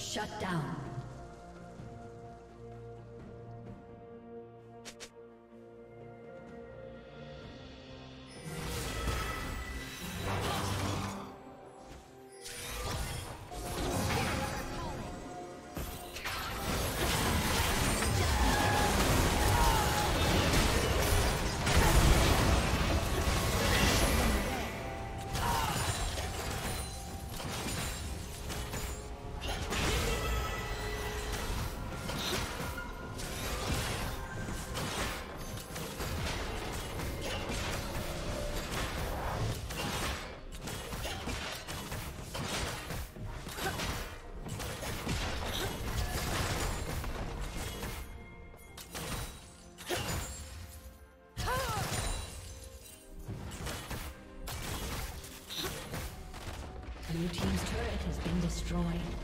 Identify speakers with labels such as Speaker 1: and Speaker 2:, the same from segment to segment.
Speaker 1: Shut down. Destroyed.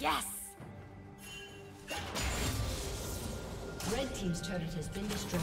Speaker 2: Yes!
Speaker 1: Red Team's turret has been destroyed.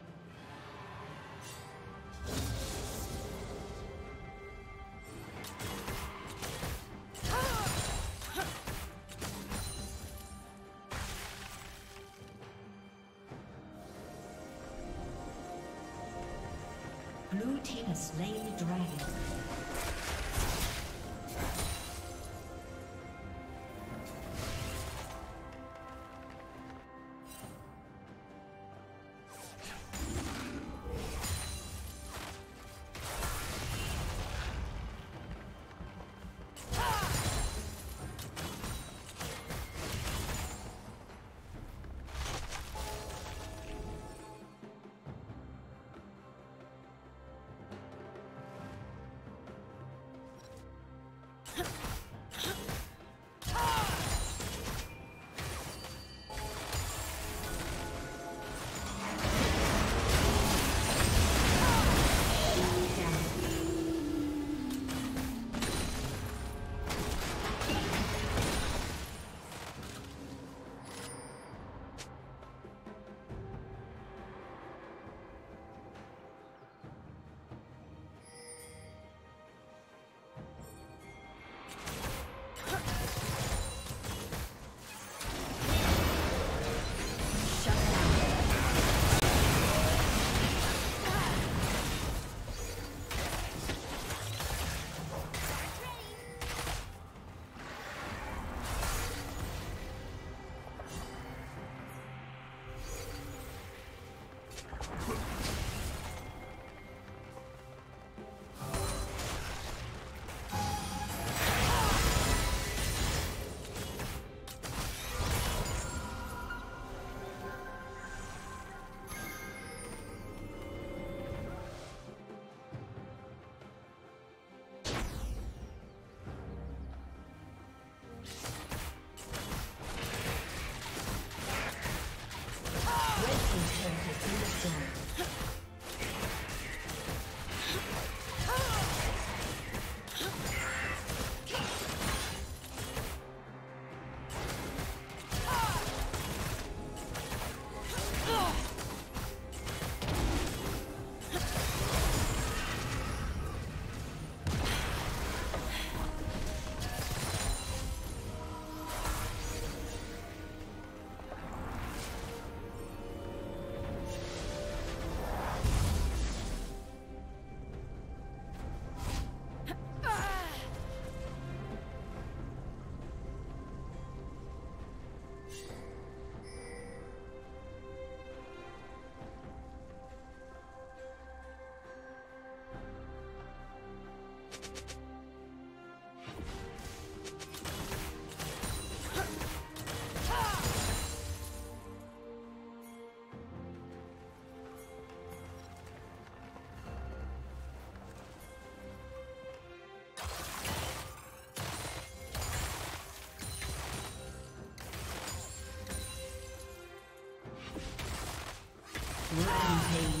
Speaker 1: Rampage.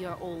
Speaker 2: You're all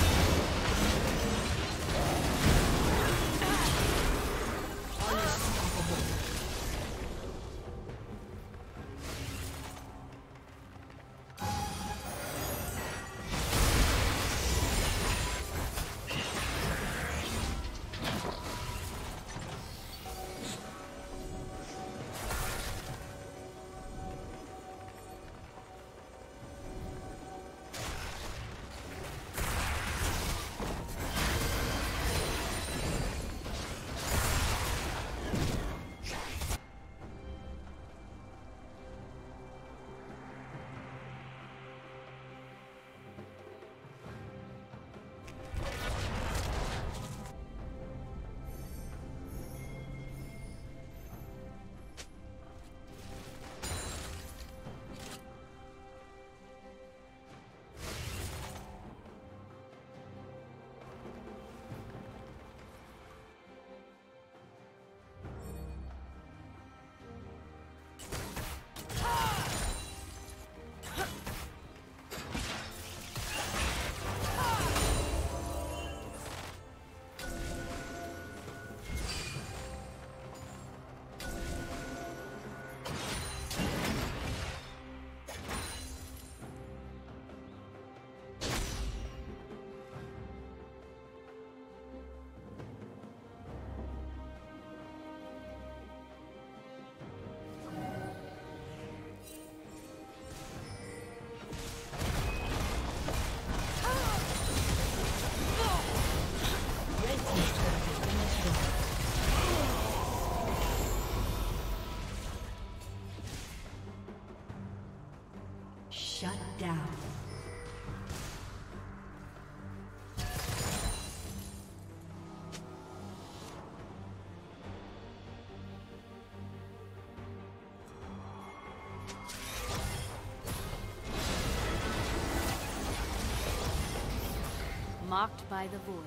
Speaker 2: Mocked by the void.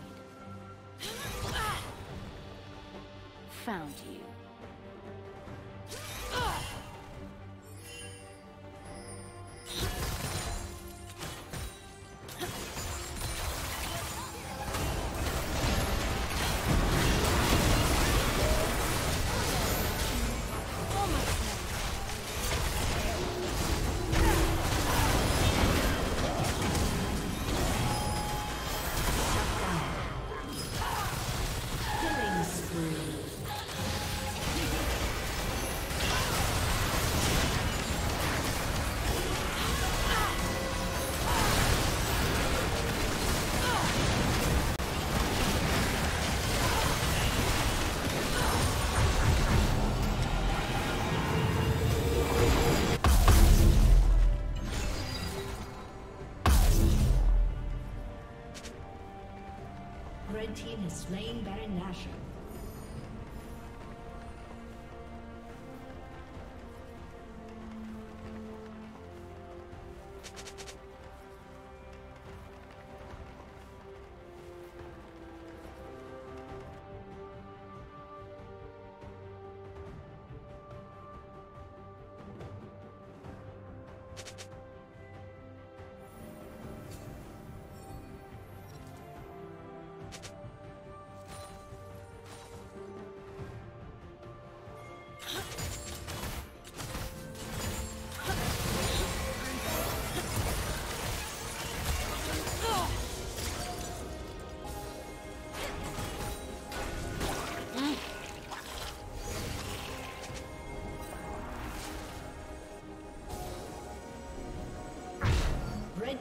Speaker 2: Found you.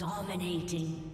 Speaker 1: Dominating.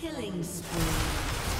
Speaker 1: Killing spree.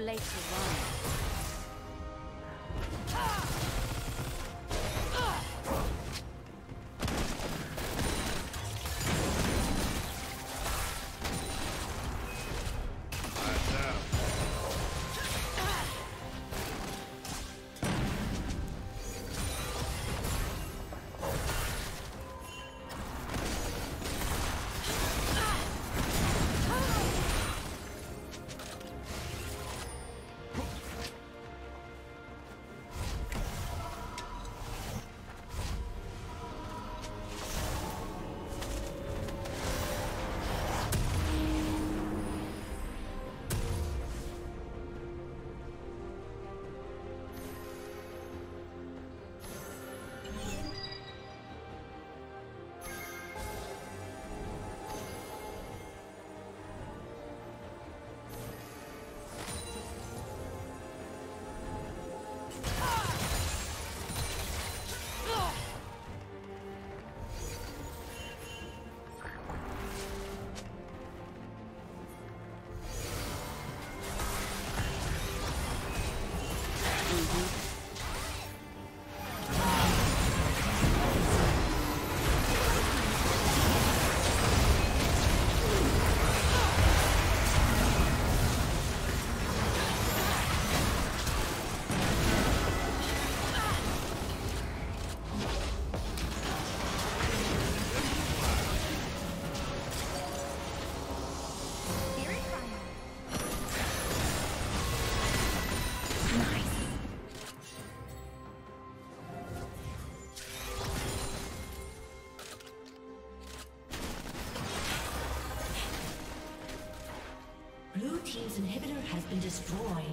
Speaker 1: later. Destroyed.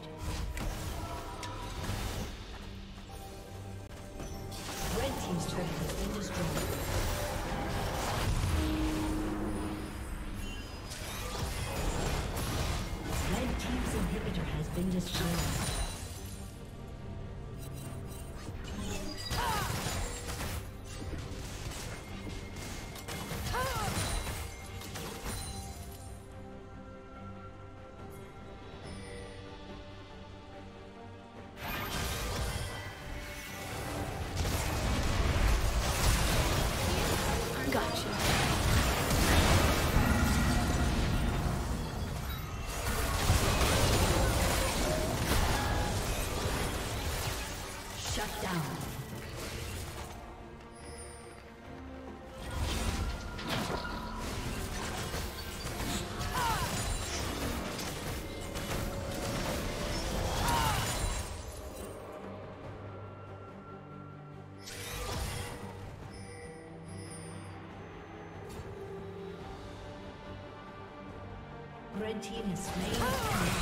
Speaker 1: Red team has slain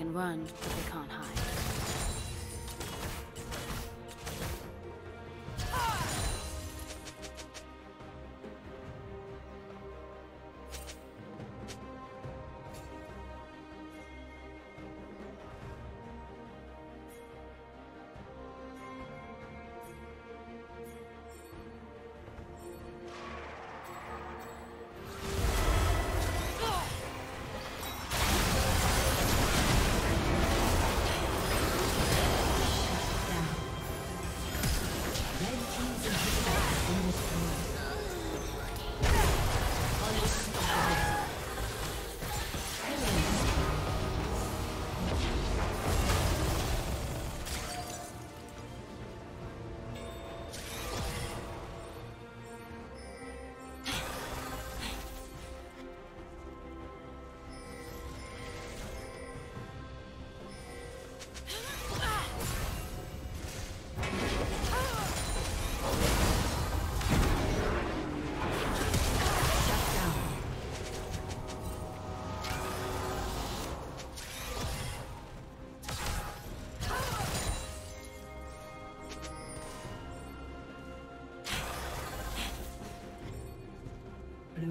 Speaker 2: can run, but they can't hide.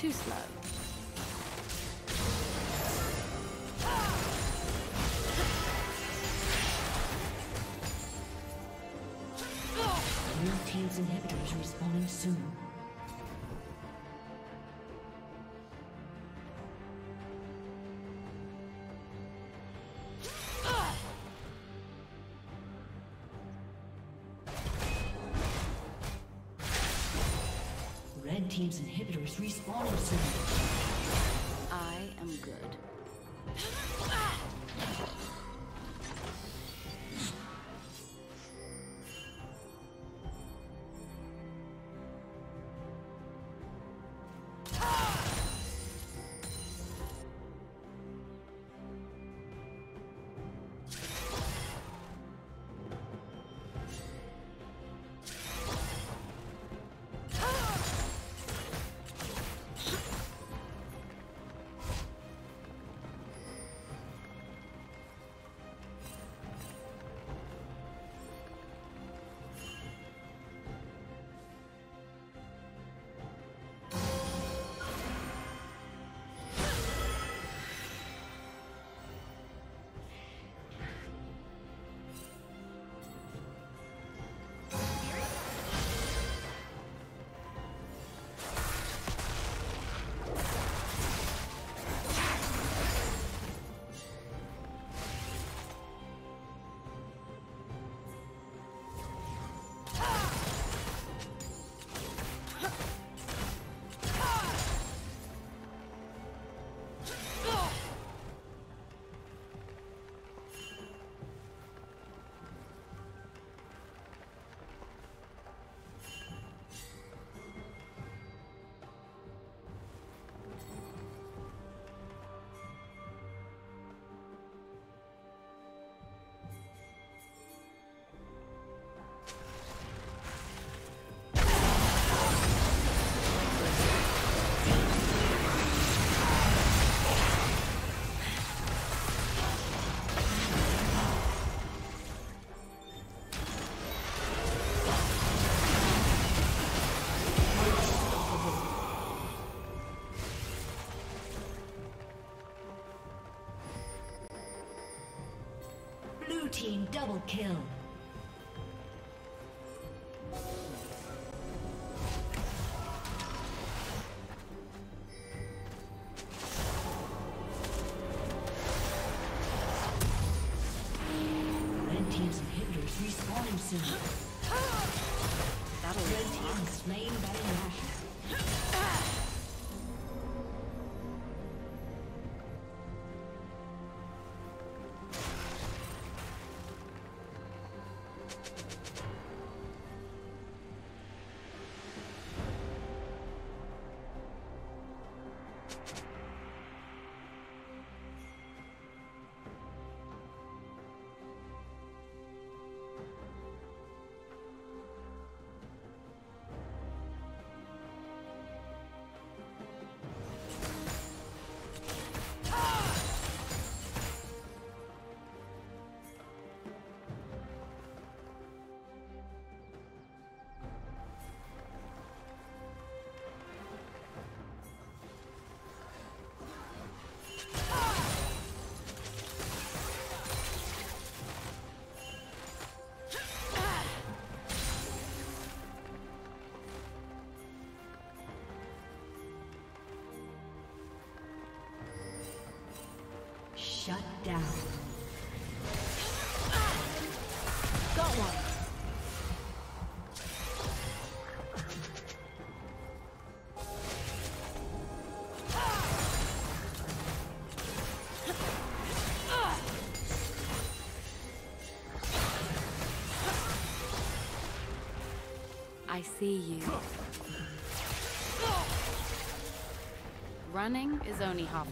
Speaker 2: Too slow.
Speaker 1: Blue team's inhibitors respawning soon. Red team's inhibitors respawning soon.
Speaker 2: I am good. team kill.
Speaker 1: Shut down.
Speaker 2: Got one. I see you. Running is only half